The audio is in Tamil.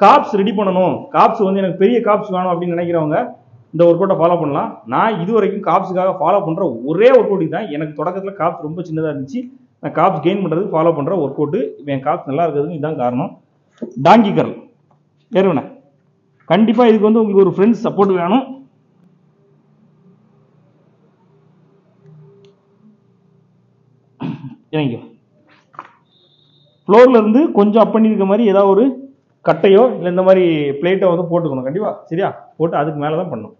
காப்ஸ் ரெடி பண்ணணும். காப்ஸ் வந்து எனக்கு பெரிய காப்ஸ் வேணும் அப்படின்னு நினைக்கிறவங்க இந்த ஒர்க் அவுட்டை ஃபாலோ பண்ணலாம். நான் இது வரைக்கும் காப்ஸுக்காக ஃபாலோ பண்ணுற ஒரே ஒர்க் அவுட் தான் எனக்கு தொடக்கத்தில் காப்ஸ் ரொம்ப சின்னதாக இருந்துச்சு. நான் காப்ஸ் கெயின் பண்ணுறதுக்கு ஃபாலோ பண்ணுற ஒர்க் அவுட்டு என் காப்ஸ் நல்லா இருக்கிறதுக்கு இதுதான் காரணம். டாங்கி கரல் ஏறுவண்ணே கண்டிப்பாக இதுக்கு வந்து உங்களுக்கு ஒரு ஃப்ரெண்ட்ஸ் சப்போர்ட் வேணும். இறங்கிக்கோ. ஃப்ளோர்லேருந்து கொஞ்சம் அப் பண்ணியிருக்க மாதிரி ஏதாவது ஒரு கட்டையோ இல்லை இந்த மாதிரி பிளேட்டோ வந்து போட்டுக்கணும். கண்டிப்பாக சரியா? போட்டு அதுக்கு மேலே தான் பண்ணணும்.